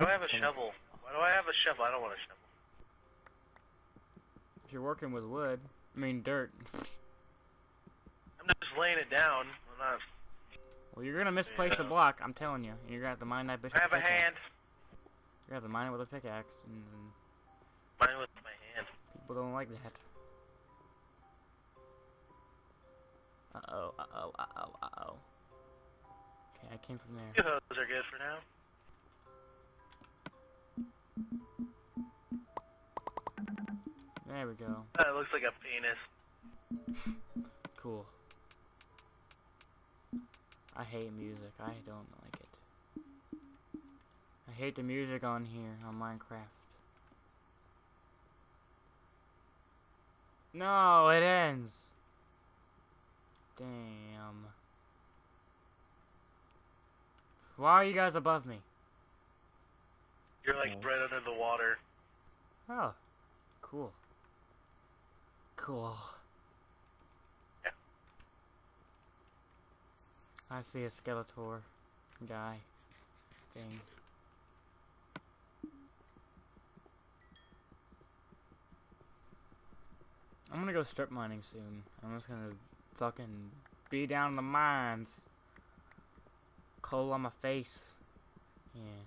do I have a shovel? Why do I have a shovel? I don't want a shovel. If you're working with wood, I mean dirt. I'm just laying it down. I'm not. Well, you're gonna misplace a block. I'm telling you. You're gonna have to mine that bitch. I have a hand. You're gonna have to mine it with a pickaxe, and, and Mine with my hand. people don't like that. Uh oh. Uh oh. Uh oh. Uh oh. Okay, I came from there. Two hoes are good for now. There we go. Uh, that looks like a penis. Cool. I hate music. I don't like it. I hate the music on here on Minecraft. No, it ends. Damn. Why are you guys above me? You're like No. right under the water. Oh, cool. Cool. Yeah. I see a Skeletor guy thing. I'm gonna go strip mining soon. I'm just gonna fucking be down in the mines. Coal on my face. Yeah.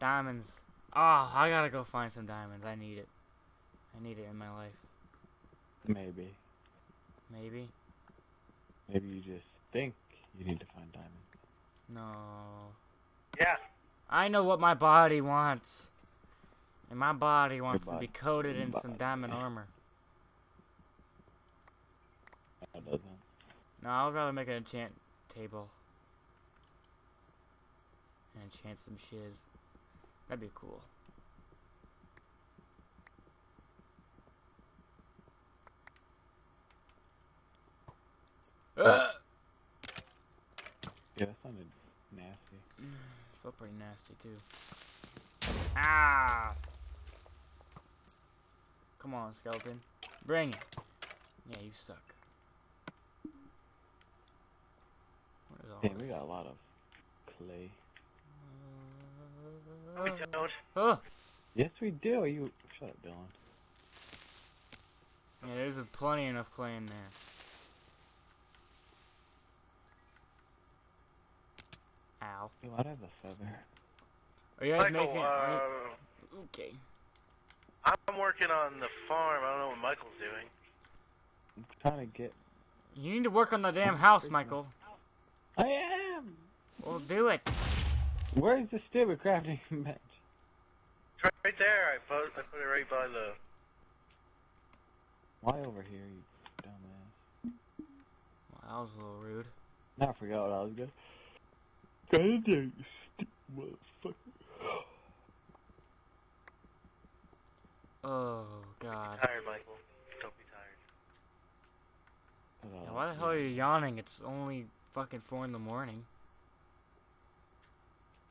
Diamonds. Oh, I gotta go find some diamonds. I need it. I need it in my life. Maybe. Maybe. Maybe you just think you need to find diamonds. No. Yeah. I know what my body wants. And my body wants to be body. coated in some diamond armor. No, it doesn't. No, I would rather make an enchant table. And enchant some shiz. That'd be cool. Ugh! Yeah, that sounded nasty. Felt pretty nasty too. Ah! Come on, skeleton. Bring it. Yeah, you suck. What is all Damn, we got a lot of clay. We Uh, don't. Huh. Yes, we do. You shut up, Dillon. Yeah, there's a plenty enough clay in there. Ow. Yo, I'd have a feather. Are you guys Michael, making? uh, are you- okay. I'm working on the farm. I don't know what Michael's doing. I'm trying to get. You need to work on the damn house, Michael. I am. Well, do it. Where's the stupid crafting bench? It's right, right there. I put, I put it right by the. Why over here, you dumbass? Well, that was a little rude. Now I forgot what I was gonna. Gonna you stupid motherfucker. Oh God. Tired, Michael. Don't be tired. Yeah, why the hell are you yawning? It's only fucking four in the morning.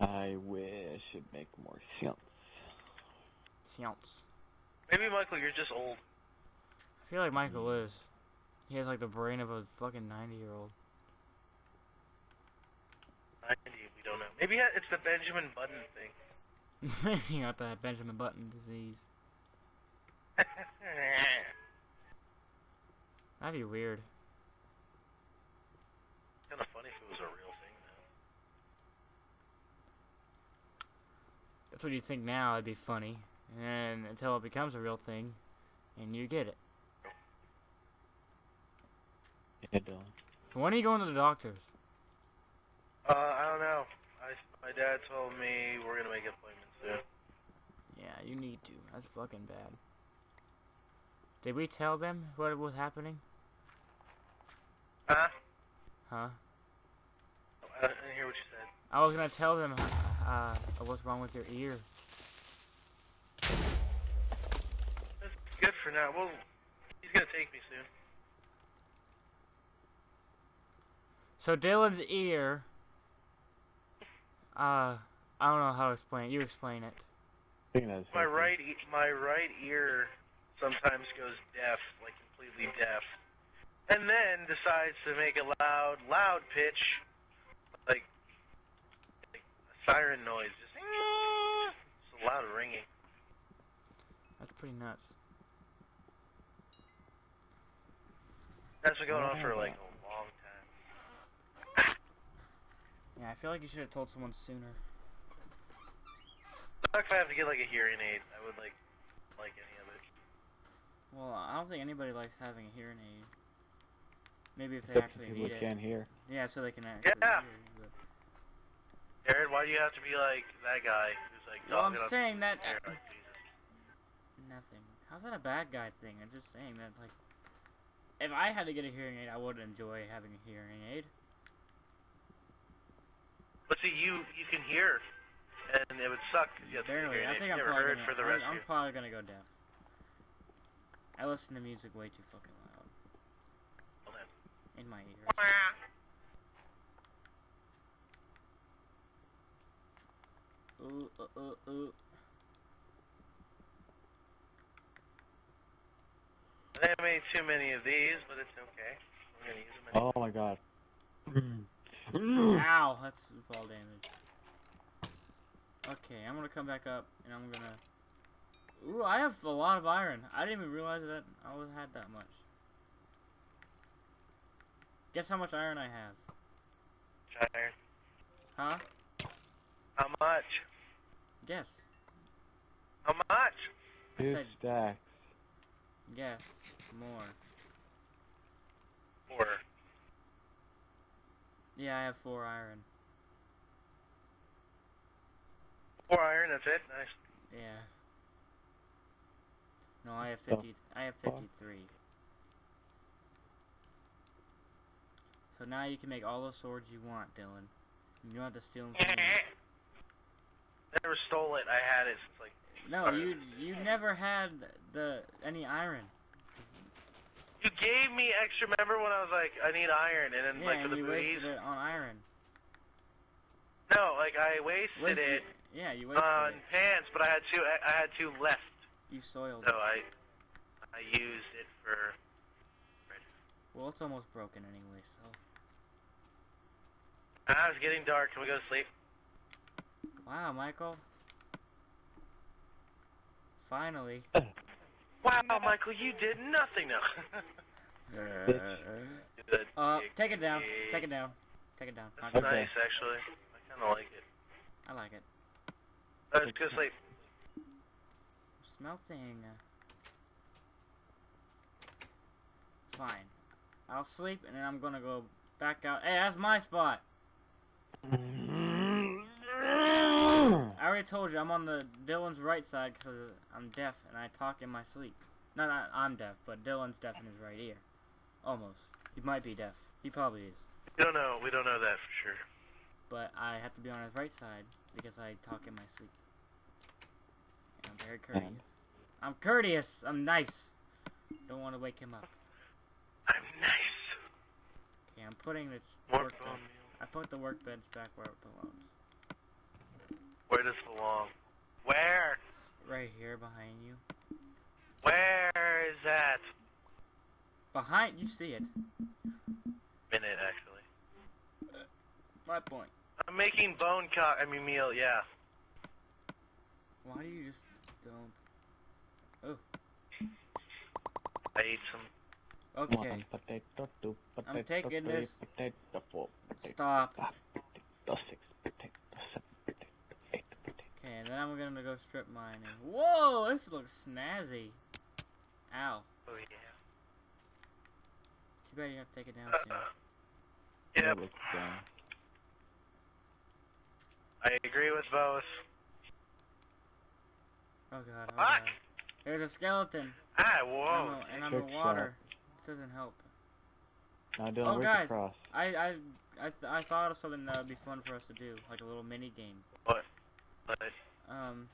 I wish it'd make more sense. Seance. Maybe Michael, you're just old. I feel like Michael is. He has like the brain of a fucking ninety-year-old. 90, we don't know. Maybe it's the Benjamin Button thing. he got that Benjamin Button disease. That'd be weird. kind of funny if it was a real thing, though. That's what you think now. It'd be funny, and until it becomes a real thing, and you get it. Yeah, Dillon. When are you going to the doctor's? Uh, I don't know. I, my dad told me we're gonna make appointments soon. Yeah, you need to. That's fucking bad. Did we tell them what was happening? Huh? Huh? I didn't hear what you said. I was gonna tell them uh, what's wrong with your ear. It's good for now. Well, he's gonna take me soon. So Dillon's ear. Uh, I don't know how to explain it. You explain it. My right, e- my right ear sometimes goes deaf, like completely deaf, and then decides to make a loud, loud pitch, like, like a siren noise. Just loud ringing. That's pretty nuts. That's been going on for like a long time. Yeah, I feel like you should have told someone sooner. Sucks if I have to get like a hearing aid. I would like like any of it. Well, I don't think anybody likes having a hearing aid. Maybe if they Except actually people need it. can't hear. Yeah, so they can actually Yeah. hear. But... Jared, why do you have to be like that guy who's like Well, I'm talking up saying that. there like Jesus? Nothing. How's that a bad guy thing? I'm just saying that, like, if I had to get a hearing aid, I would enjoy having a hearing aid. But see, you you can hear, and it would suck because you have to be Barely. I think You I'm probably heard gonna. for the I'm, rest I'm of you. probably gonna go deaf. I listen to music way too fucking loud Well, then. in my ears. Ooh, uh, uh, ooh, ooh, ooh. I made too many of these, but it's okay. We're gonna use them. Anyway. Oh my god. Mm. Ow, that's fall damage. Okay, I'm gonna come back up and I'm gonna. Ooh, I have a lot of iron. I didn't even realize that I was had that much. Guess how much iron I have? Iron. Huh? How much? Guess. How much? I Two said stacks. guess more. Four. Yeah, I have four iron. Four iron. That's it. Nice. Yeah. No, I have oh. fifty. I have fifty-three. So now you can make all the swords you want, Dillon. You don't have to steal them from me. Never stole it. I had it since like. No, you you never had the any iron. You gave me extra. Remember when I was like, I need iron, and then Yeah, like for and the you booties. wasted it on iron. No, like I wasted, Wasted it Yeah, you wasted on it. pants, but I had two. I had two left, You soiled so it. I I used it for. Well, it's almost broken anyway, so. Ah, it's getting dark. Can we go to sleep? Wow, Michael. Finally. Wow, Michael, you did nothing. No. Uh, take it down. Take it down. Take it down. That's Okay. nice, actually. I kind of like it. I like it. Let's go to sleep. Smelting. Fine. I'll sleep and then I'm gonna go back out. Hey, that's my spot. I already told you I'm on the Dillon's right side because I'm deaf and I talk in my sleep. No, not I'm deaf, but Dillon's deaf in his right ear. Almost. He might be deaf. He probably is. We don't know. We don't know that for sure. But I have to be on his right side because I talk in my sleep. And I'm very courteous. I'm courteous. I'm nice. Don't want to wake him up. I'm nice. Okay, I'm putting the More workbench. I put the workbench back where it belongs. Where does it belong? Where? Right here behind you. Where is that? Behind you see it. Minute, actually. My point. I'm making bone cock. I mean meal. Yeah. Why do you just don't? Oh. I ate some. Okay. Potato, potato, two potato, taking three this- potato, four potato, Stop. five potato, six potato, seven potato, eight potato. Okay, and then I'm gonna go strip mine. And whoa, this looks snazzy. Ow. Oh yeah. Too bad you have to take it down soon. Uh, That yep. looks dumb. I agree with both. Oh god. Oh Fuck. god. There's a skeleton. Ah, And whoa. I'm, a- and I'm in Check water. This doesn't help. Now, Dillon, Oh, guys. I I I, th- I thought of something that would be fun for us to do, like a little mini game. But Um.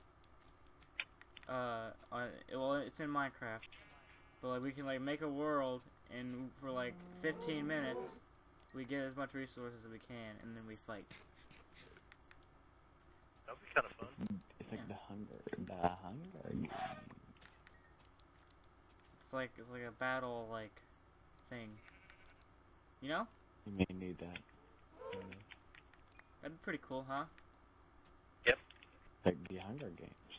Uh, uh, well, it's in Minecraft, but like we can like make a world, and for like 15 minutes, we get as much resources as we can, and then we fight. that'd be kind of fun. It's like Yeah. the hunger, the hunger. It's like it's like a battle like thing. You know? You may need that. That'd be pretty cool, huh? Like the Hunger Games.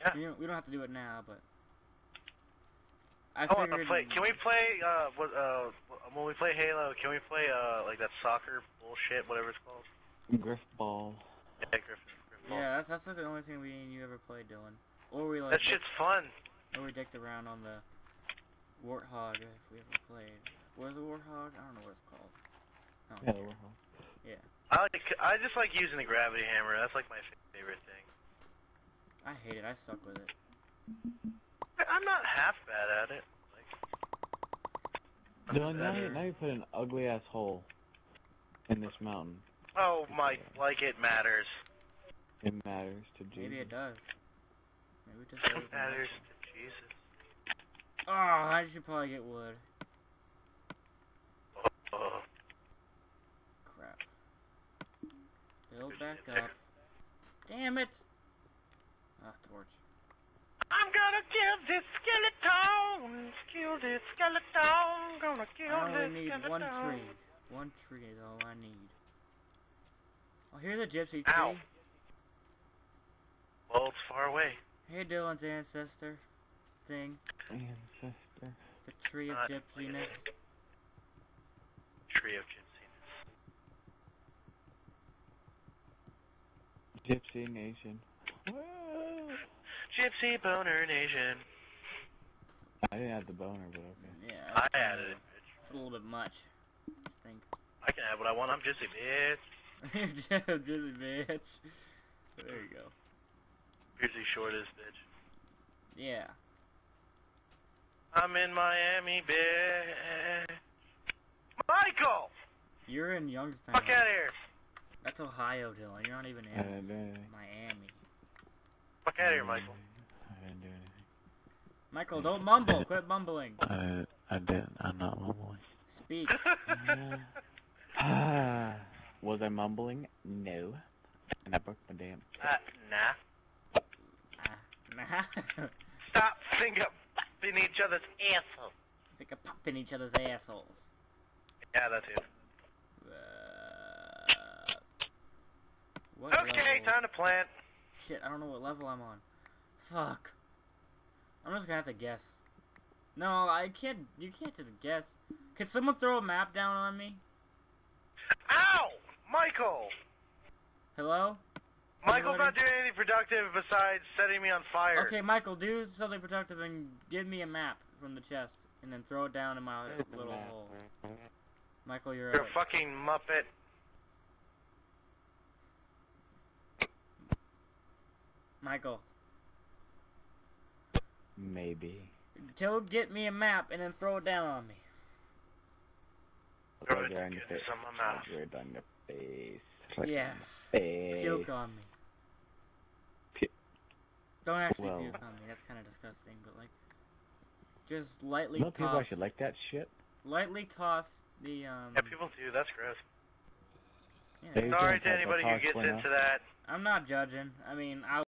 Yeah. We don't, we don't have to do it now, but I I want to play. Can we play? Uh, what? Uh, when we play Halo, can we play? Uh, like that soccer bullshit, whatever it's called. Griff ball. Yeah, Griffin. Griffin. Yeah, that's that's like the only thing we and you ever played, Dillon. Or we like That shit's fun. or we dicked around on the warthog if we ever played. What is a warthog? I don't know what it's called. I don't Yeah, care. we're home. I like. I just like using the gravity hammer. That's like my favorite thing. I hate it. I suck with it. I- I'm not half bad at it. Like, Dillon, now you, now you put an ugly ass hole in this mountain. oh my, like it matters. It matters to Jesus. Maybe it does. Maybe it just It doesn't. matters to Jesus. Oh, I should probably get wood. Oh, Crap. Build back up. Damn it! Ah, torch. I'm gonna kill this skeleton. Kill this skeleton. Gonna kill I only this need skeleton. one tree. One tree is all I need. Oh, here's a gypsy tree. Ow. Well, it's far away. Hey, Dillon's ancestor thing. Ancestor. The tree of Not gypsiness. Tree of gypsiness. Gypsy Nation. Gypsy boner nation. I didn't have the boner, but okay. Yeah. I that's added it. It's a little bit much. I think. I can add what I want. I'm Gypsy, bitch. Gypsy bitch. There you go. Grizzly short is bitch. Yeah. I'm in Miami, bitch. Michael! You're in Youngstown. Fuck out of here. That's Ohio, Dillon. You're not even I in didn't do anything. Miami. Fuck out of here, Michael. I didn't do anything. Michael, don't mumble. Quit mumbling. I, I didn't. I'm not mumbling. Speak. Ah. Was I mumbling? No. And I broke my damn. uh, nah. Ah, nah. Stop finger in each other's assholes. think of popping each other's assholes. Yeah, that's too. What Okay, level? time to plant. Shit, I don't know what level I'm on. Fuck. I'm just gonna have to guess. No, I can't. You can't just guess. Could someone throw a map down on me? Ow! Michael! Hello? Michael's not doing anything productive besides setting me on fire. Okay, Michael, do something productive and give me a map from the chest, and then throw it down in my little hole. Michael, you're You're up. a fucking muppet. Michael, Maybe. tell get me a map and then throw it down on me. Throw it there in your face. on my mouth. Right on your face. Right Yeah. on Face. Puke on me. Pu- Don't actually Well- puke on me. That's kind of disgusting. But like, just lightly You know people toss, actually like that shit? lightly toss the um. Yeah, people do. That's gross. yeah. Sorry to anybody who gets window. into that. I'm not judging. I mean, I